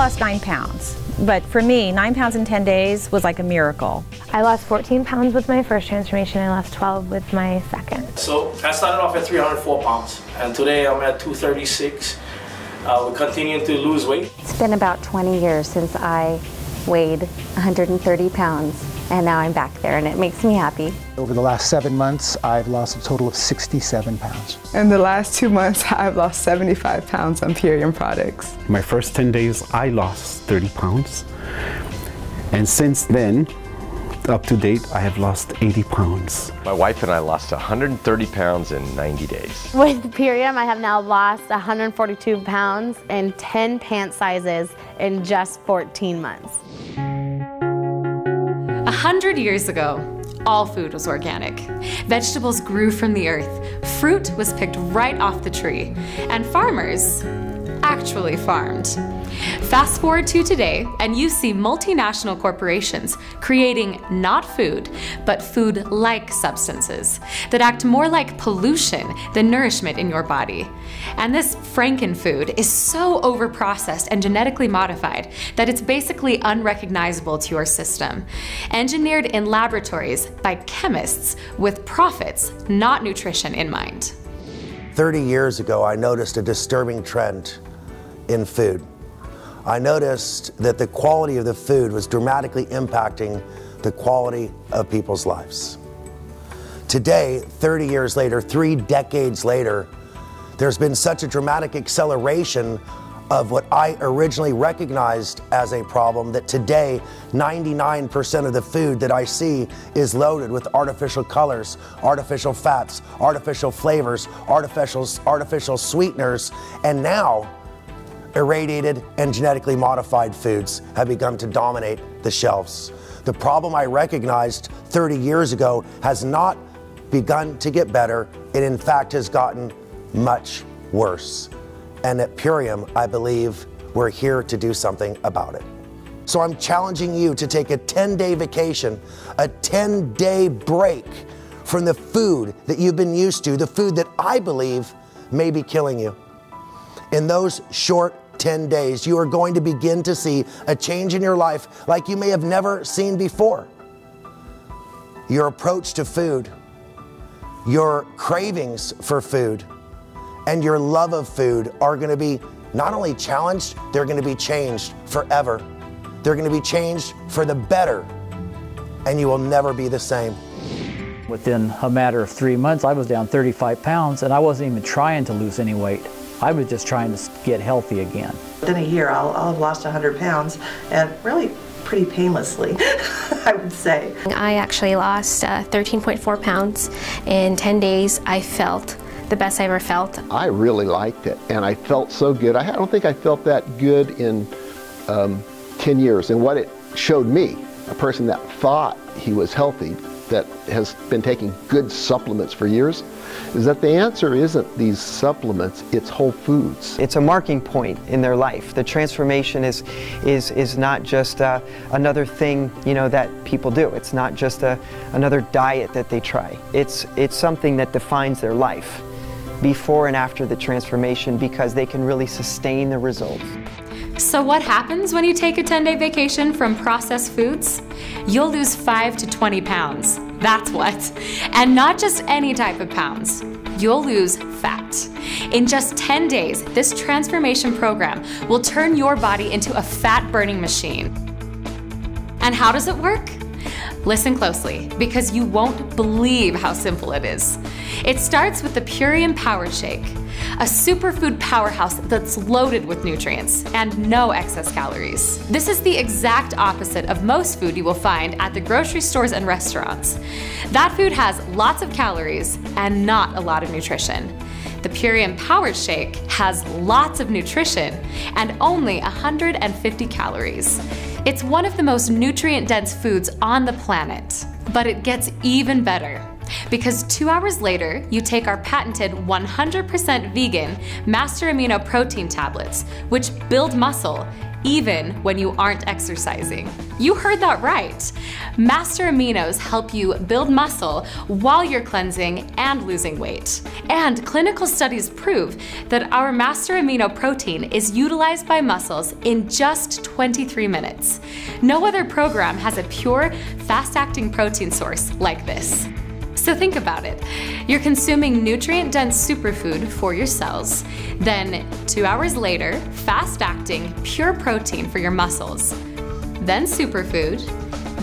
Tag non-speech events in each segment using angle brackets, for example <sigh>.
I lost nine pounds. But for me, nine pounds in 10 days was like a miracle. I lost 14 pounds with my first transformation. I lost 12 with my second. So I started off at 304 pounds, and today I'm at 236. Uh, we're continuing to lose weight. It's been about 20 years since I weighed 130 pounds and now I'm back there and it makes me happy. Over the last seven months, I've lost a total of 67 pounds. In the last two months, <laughs> I've lost 75 pounds on Purium products. My first 10 days, I lost 30 pounds. And since then, up to date, I have lost 80 pounds. My wife and I lost 130 pounds in 90 days. With Purium, I have now lost 142 pounds in 10 pant sizes in just 14 months. Hundred years ago, all food was organic. Vegetables grew from the earth, fruit was picked right off the tree, and farmers actually farmed. Fast forward to today, and you see multinational corporations creating not food, but food like substances that act more like pollution than nourishment in your body. And this frankenfood is so overprocessed and genetically modified that it's basically unrecognizable to your system. Engineered in laboratories by chemists with profits, not nutrition in mind. 30 years ago, I noticed a disturbing trend in food. I noticed that the quality of the food was dramatically impacting the quality of people's lives. Today, 30 years later, three decades later, there's been such a dramatic acceleration of what I originally recognized as a problem that today 99% of the food that I see is loaded with artificial colors, artificial fats, artificial flavors, artificial, artificial sweeteners, and now irradiated and genetically modified foods have begun to dominate the shelves. The problem I recognized 30 years ago has not begun to get better. It in fact has gotten much worse. And at Purium, I believe we're here to do something about it. So I'm challenging you to take a 10 day vacation, a 10 day break from the food that you've been used to, the food that I believe may be killing you. In those short 10 days, you are going to begin to see a change in your life like you may have never seen before. Your approach to food, your cravings for food, and your love of food are going to be not only challenged, they're going to be changed forever. They're going to be changed for the better, and you will never be the same. Within a matter of three months, I was down 35 pounds, and I wasn't even trying to lose any weight. I was just trying to get healthy again. Within a year, I'll, I'll have lost 100 pounds, and really pretty painlessly, <laughs> I would say. I actually lost uh, 13.4 pounds in 10 days. I felt the best I ever felt. I really liked it, and I felt so good. I don't think I felt that good in um, 10 years. And what it showed me, a person that thought he was healthy, that has been taking good supplements for years, is that the answer isn't these supplements, it's whole foods. It's a marking point in their life. The transformation is, is, is not just uh, another thing you know, that people do. It's not just a, another diet that they try. It's, it's something that defines their life before and after the transformation because they can really sustain the results. So what happens when you take a 10-day vacation from processed foods? You'll lose 5 to 20 pounds. That's what. And not just any type of pounds. You'll lose fat. In just 10 days, this transformation program will turn your body into a fat-burning machine. And how does it work? Listen closely, because you won't believe how simple it is. It starts with the Purium Power Shake, a superfood powerhouse that's loaded with nutrients and no excess calories. This is the exact opposite of most food you will find at the grocery stores and restaurants. That food has lots of calories and not a lot of nutrition. The Purium Power Shake has lots of nutrition and only 150 calories. It's one of the most nutrient-dense foods on the planet. But it gets even better. Because two hours later, you take our patented 100% vegan Master Amino protein tablets, which build muscle even when you aren't exercising. You heard that right. Master Aminos help you build muscle while you're cleansing and losing weight. And clinical studies prove that our Master Amino protein is utilized by muscles in just 23 minutes. No other program has a pure, fast-acting protein source like this. <laughs> So think about it. You're consuming nutrient dense superfood for your cells. Then, two hours later, fast acting, pure protein for your muscles. Then, superfood.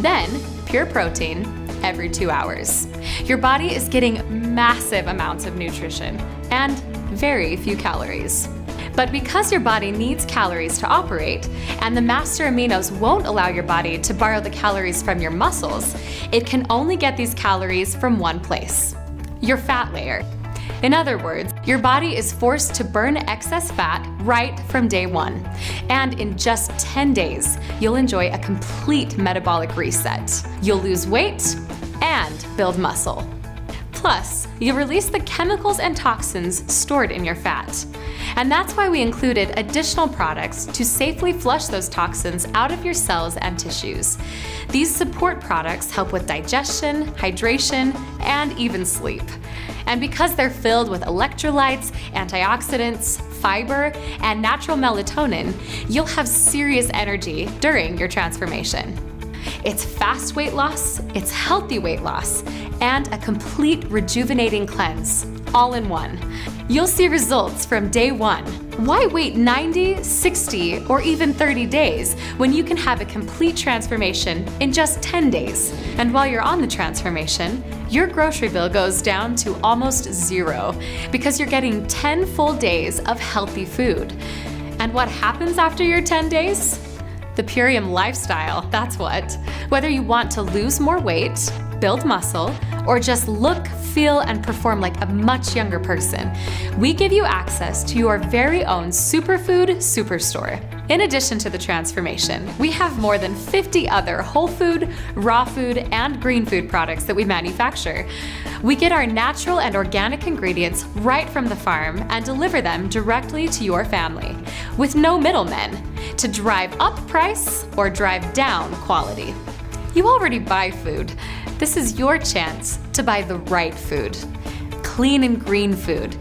Then, pure protein every two hours. Your body is getting massive amounts of nutrition and very few calories. But because your body needs calories to operate, and the master aminos won't allow your body to borrow the calories from your muscles, it can only get these calories from one place your fat layer. In other words, your body is forced to burn excess fat right from day one. And in just 10 days, you'll enjoy a complete metabolic reset. You'll lose weight and build muscle. Plus, you release the chemicals and toxins stored in your fat. And that's why we included additional products to safely flush those toxins out of your cells and tissues. These support products help with digestion, hydration, and even sleep. And because they're filled with electrolytes, antioxidants, fiber, and natural melatonin, you'll have serious energy during your transformation. It's fast weight loss, it's healthy weight loss, and a complete rejuvenating cleanse, all in one. You'll see results from day one. Why wait 90, 60, or even 30 days when you can have a complete transformation in just 10 days? And while you're on the transformation, your grocery bill goes down to almost zero because you're getting 10 full days of healthy food. And what happens after your 10 days? The Purium lifestyle, that's what. Whether you want to lose more weight, build muscle, or just look, feel, and perform like a much younger person, we give you access to your very own superfood superstore. In addition to the transformation, we have more than 50 other whole food, raw food, and green food products that we manufacture. We get our natural and organic ingredients right from the farm and deliver them directly to your family, with no middlemen, to drive up price or drive down quality. You already buy food. This is your chance to buy the right food. Clean and green food,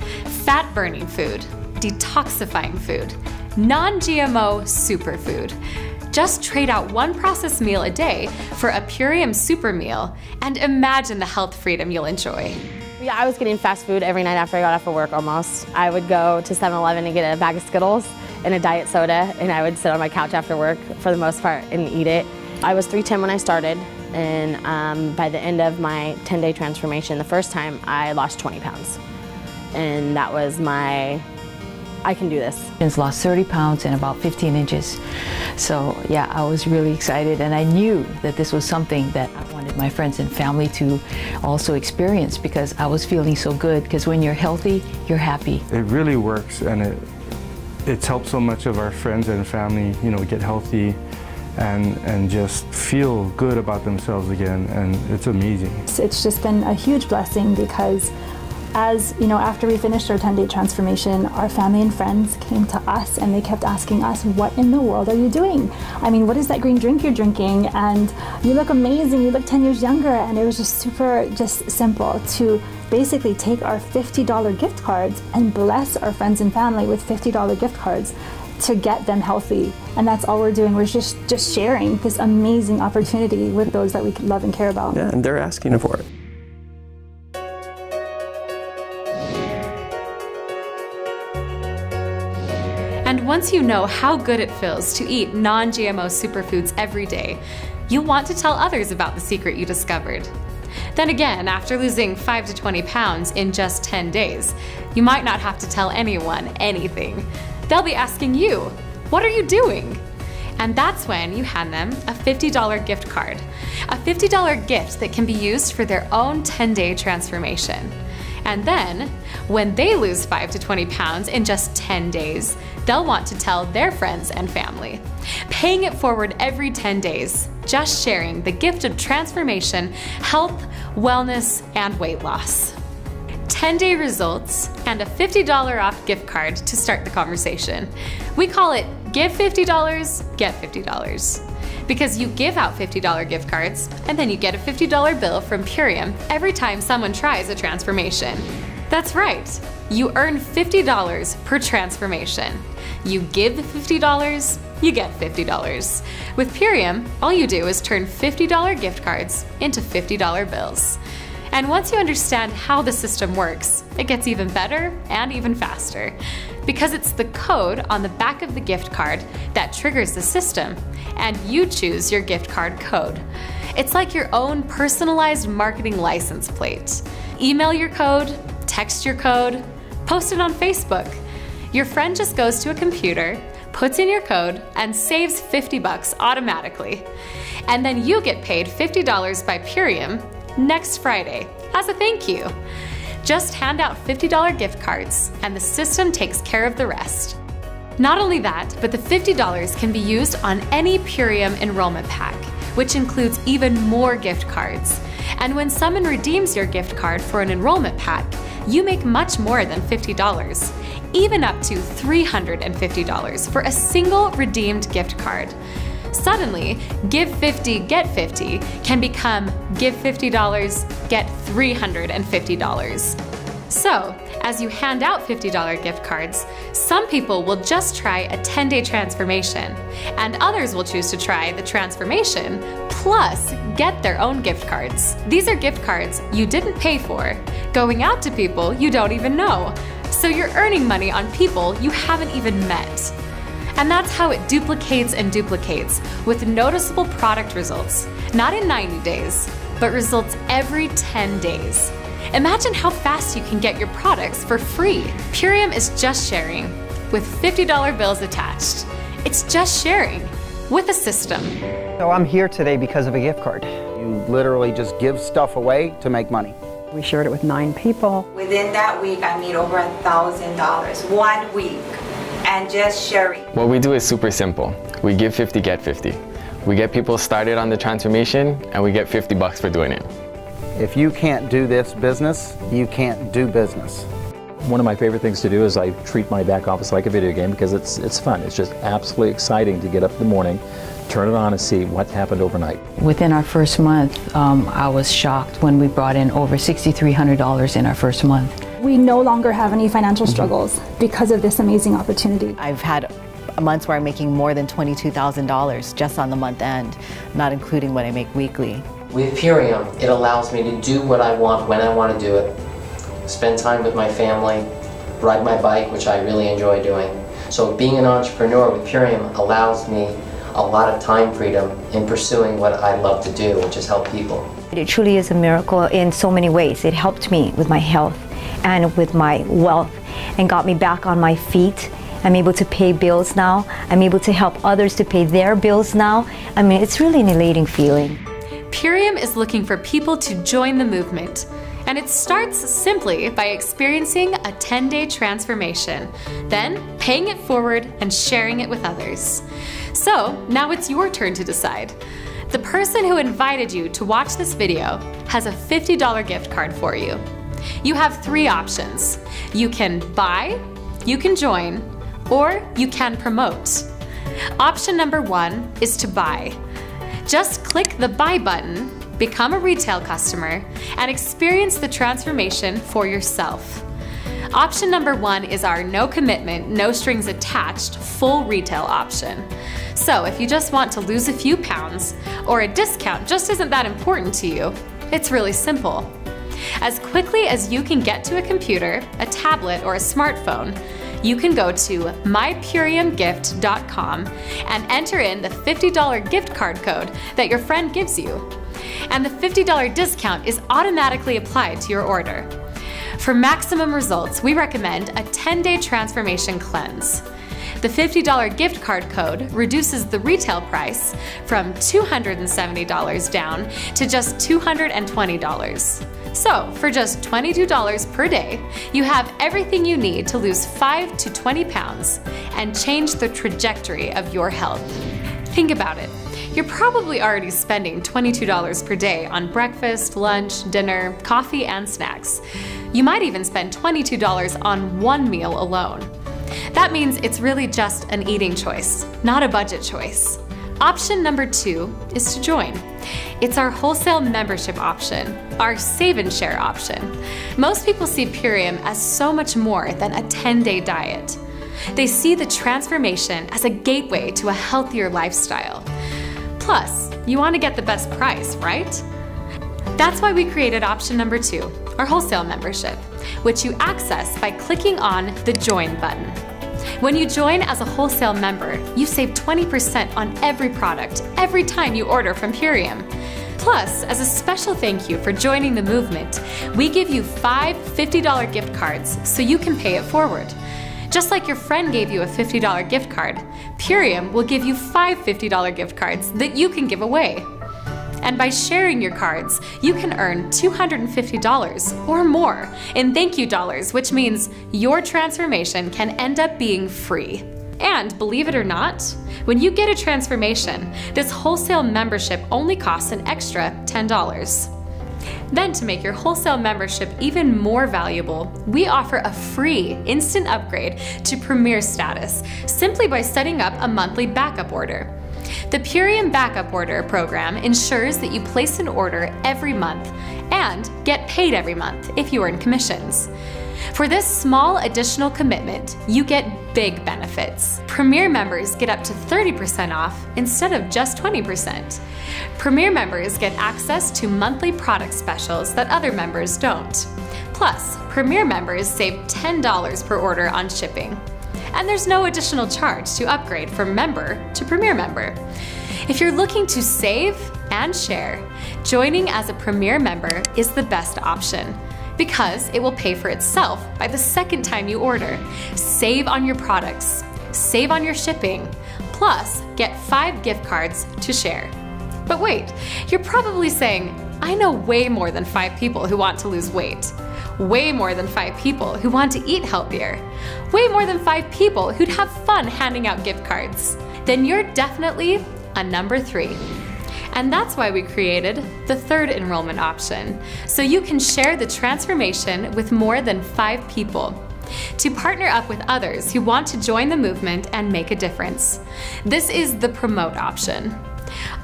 fat burning food, detoxifying food, non GMO superfood. Just trade out one processed meal a day for a Purium super meal and imagine the health freedom you'll enjoy. Yeah, I was getting fast food every night after I got off of work almost. I would go to 7 Eleven and get a bag of Skittles and a diet soda, and I would sit on my couch after work for the most part and eat it. I was 310 when I started, and um, by the end of my 10 day transformation, the first time, I lost 20 pounds. And that was my I can do this. I've lost 30 pounds and about 15 inches. So yeah, I was really excited and I knew that this was something that I wanted my friends and family to also experience because I was feeling so good because when you're healthy, you're happy. It really works and it, it's helped so much of our friends and family, you know, get healthy and, and just feel good about themselves again and it's amazing. It's just been a huge blessing because as you know after we finished our 10 day transformation our family and friends came to us and they kept asking us what in the world are you doing? I mean what is that green drink you're drinking? And you look amazing you look 10 years younger. And it was just super just simple to basically take our $50 gift cards and bless our friends and family with $50 gift cards to get them healthy. And that's all we're doing. We're just just sharing this amazing opportunity with those that we love and care about. Yeah and they're asking for it once you know how good it feels to eat non GMO superfoods every day, you'll want to tell others about the secret you discovered. Then again, after losing 5 to 20 pounds in just 10 days, you might not have to tell anyone anything. They'll be asking you, What are you doing? And that's when you hand them a $50 gift card. A $50 gift that can be used for their own 10 day transformation. And then, when they lose 5 to 20 pounds in just 10 days, they'll want to tell their friends and family. Paying it forward every 10 days, just sharing the gift of transformation, health, wellness, and weight loss. 10 day results and a $50 off gift card to start the conversation. We call it Give $50, get $50. Because you give out $50 gift cards, and then you get a $50 bill from Purium every time someone tries a transformation. That's right, you earn $50 per transformation. You give $50, you get $50. With Purium, all you do is turn $50 gift cards into $50 bills. And once you understand how the system works, it gets even better and even faster. Because it's the code on the back of the gift card that triggers the system, and you choose your gift card code. It's like your own personalized marketing license plate. Email your code, text your code, post it on Facebook. Your friend just goes to a computer, puts in your code, and saves 50 bucks automatically. And then you get paid $50 by Purium next Friday as a thank you. Just hand out $50 gift cards, and the system takes care of the rest. Not only that, but the $50 can be used on any Purium enrollment pack, which includes even more gift cards. And when someone redeems your gift card for an enrollment pack, you make much more than $50, even up to $350 for a single redeemed gift card. Suddenly, Give 50, Get 50 can become Give $50, Get $350. So, as you hand out $50 gift cards, some people will just try a 10 day transformation, and others will choose to try the transformation plus get their own gift cards. These are gift cards you didn't pay for, going out to people you don't even know. So you're earning money on people you haven't even met. And that's how it duplicates and duplicates with noticeable product results, not in 90 days, but results every 10 days. Imagine how fast you can get your products for free. Purium is just sharing with $50 bills attached. It's just sharing with a system. So I'm here today because of a gift card. You literally just give stuff away to make money. We shared it with nine people. Within that week, I made over a thousand dollars. One week, and just sharing. What we do is super simple. We give 50, get 50. We get people started on the transformation, and we get 50 bucks for doing it. If you can't do this business, you can't do business. One of my favorite things to do is I treat my back office like a video game because it's it's fun. It's just absolutely exciting to get up in the morning, turn it on and see what happened overnight. Within our first month, um, I was shocked when we brought in over $6,300 in our first month. We no longer have any financial struggles because of this amazing opportunity. I've had months where I'm making more than $22,000 just on the month end, not including what I make weekly. With Purium, it allows me to do what I want when I want to do it, spend time with my family, ride my bike, which I really enjoy doing. So being an entrepreneur with Purium allows me a lot of time freedom in pursuing what I love to do, which is help people. It truly is a miracle in so many ways. It helped me with my health and with my wealth and got me back on my feet. I'm able to pay bills now. I'm able to help others to pay their bills now. I mean, it's really an elating feeling. Purium is looking for people to join the movement. And it starts simply by experiencing a 10 day transformation, then paying it forward and sharing it with others. So now it's your turn to decide. The person who invited you to watch this video has a $50 gift card for you. You have three options. You can buy, you can join, or you can promote. Option number one is to buy. Just click the buy button, become a retail customer, and experience the transformation for yourself. Option number one is our no commitment, no strings attached full retail option. So if you just want to lose a few pounds, or a discount just isn't that important to you, it's really simple. As quickly as you can get to a computer, a tablet, or a smartphone, you can go to mypuriumgift.com and enter in the $50 gift card code that your friend gives you. And the $50 discount is automatically applied to your order. For maximum results, we recommend a 10 day transformation cleanse. The $50 gift card code reduces the retail price from $270 down to just $220. So, for just $22 per day, you have everything you need to lose 5 to 20 pounds and change the trajectory of your health. Think about it. You're probably already spending $22 per day on breakfast, lunch, dinner, coffee, and snacks. You might even spend $22 on one meal alone. That means it's really just an eating choice, not a budget choice. Option number two is to join. It's our wholesale membership option, our save and share option. Most people see Purium as so much more than a 10 day diet. They see the transformation as a gateway to a healthier lifestyle. Plus, you want to get the best price, right? That's why we created option number two, our wholesale membership, which you access by clicking on the Join button. When you join as a wholesale member, you save 20% on every product every time you order from Purium. Plus, as a special thank you for joining the movement, we give you five $50 gift cards so you can pay it forward. Just like your friend gave you a $50 gift card, Purium will give you five $50 gift cards that you can give away. And by sharing your cards, you can earn $250 or more in thank you dollars, which means your transformation can end up being free. And believe it or not, when you get a transformation, this wholesale membership only costs an extra $10. Then, to make your wholesale membership even more valuable, we offer a free instant upgrade to Premier status simply by setting up a monthly backup order. The Purium Backup Order program ensures that you place an order every month and get paid every month if you earn commissions. For this small additional commitment, you get big benefits. Premier members get up to 30% off instead of just 20%. Premier members get access to monthly product specials that other members don't. Plus, Premier members save $10 per order on shipping and there's no additional charge to upgrade from member to Premier member. If you're looking to save and share, joining as a Premier member is the best option because it will pay for itself by the second time you order. Save on your products, save on your shipping, plus get five gift cards to share. But wait, you're probably saying, I know way more than five people who want to lose weight way more than five people who want to eat healthier, way more than five people who'd have fun handing out gift cards, then you're definitely a number three. And that's why we created the third enrollment option, so you can share the transformation with more than five people. To partner up with others who want to join the movement and make a difference. This is the promote option.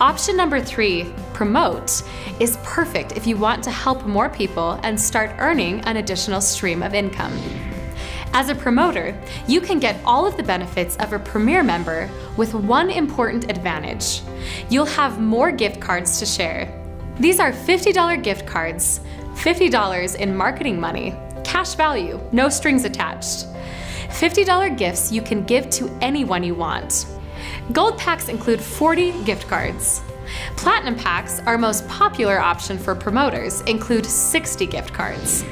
Option number three, promote, is perfect if you want to help more people and start earning an additional stream of income. As a promoter, you can get all of the benefits of a Premier member with one important advantage. You'll have more gift cards to share. These are $50 gift cards, $50 in marketing money, cash value, no strings attached. $50 gifts you can give to anyone you want. Gold packs include 40 gift cards. Platinum packs, our most popular option for promoters, include 60 gift cards.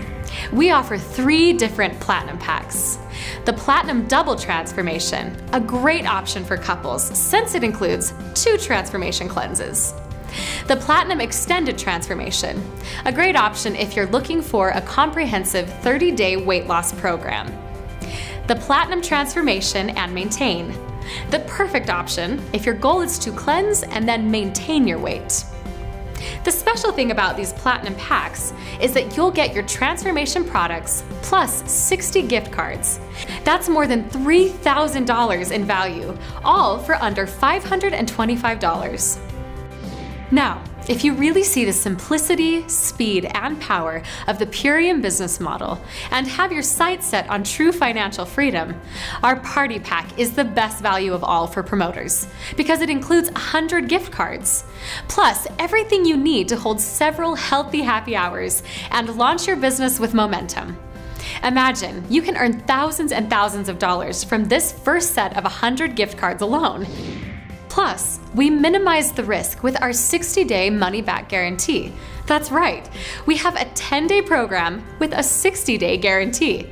We offer three different Platinum packs. The Platinum Double Transformation, a great option for couples since it includes two transformation cleanses. The Platinum Extended Transformation, a great option if you're looking for a comprehensive 30-day weight loss program. The Platinum Transformation and Maintain, the perfect option if your goal is to cleanse and then maintain your weight. The special thing about these platinum packs is that you'll get your transformation products plus 60 gift cards. That's more than $3,000 in value, all for under $525. Now, if you really see the simplicity, speed, and power of the Purium business model and have your sights set on true financial freedom, our party pack is the best value of all for promoters because it includes 100 gift cards, plus everything you need to hold several healthy happy hours and launch your business with momentum. Imagine you can earn thousands and thousands of dollars from this first set of 100 gift cards alone. Plus, we minimize the risk with our 60-day money-back guarantee. That's right, we have a 10-day program with a 60-day guarantee.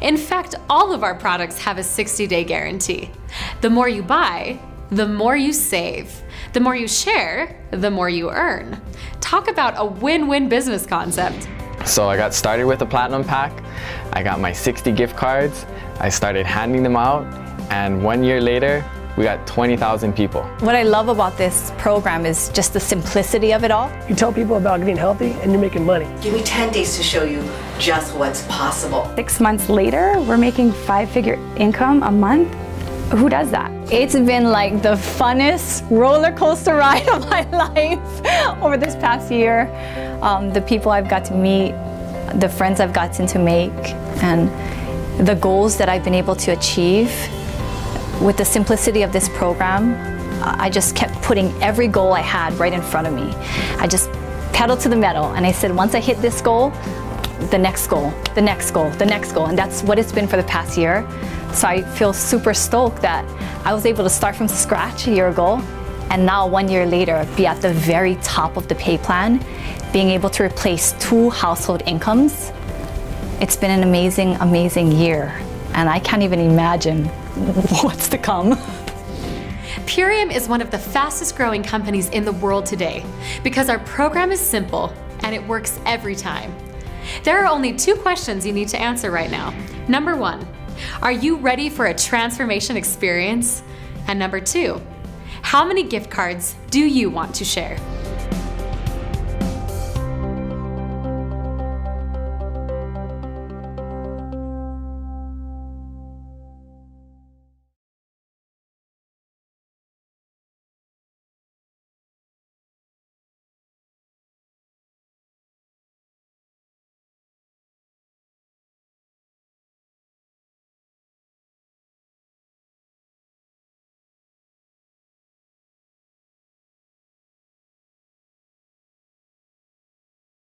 In fact, all of our products have a 60-day guarantee. The more you buy, the more you save. The more you share, the more you earn. Talk about a win-win business concept. So I got started with a platinum pack. I got my 60 gift cards. I started handing them out. And one year later, we got 20,000 people. What I love about this program is just the simplicity of it all. You tell people about getting healthy and you're making money. Give me 10 days to show you just what's possible. Six months later, we're making five figure income a month. Who does that? It's been like the funnest roller coaster <laughs> ride of my life <laughs> over this past year. Um, the people I've got to meet, the friends I've gotten to make, and the goals that I've been able to achieve. With the simplicity of this program, I just kept putting every goal I had right in front of me. I just pedal to the metal and I said, once I hit this goal, the next goal, the next goal, the next goal. And that's what it's been for the past year. So I feel super stoked that I was able to start from scratch a year ago and now one year later be at the very top of the pay plan, being able to replace two household incomes. It's been an amazing, amazing year. And I can't even imagine <laughs> what's to come. Purium is one of the fastest growing companies in the world today because our program is simple and it works every time. There are only two questions you need to answer right now. Number one, are you ready for a transformation experience? And number two, how many gift cards do you want to share?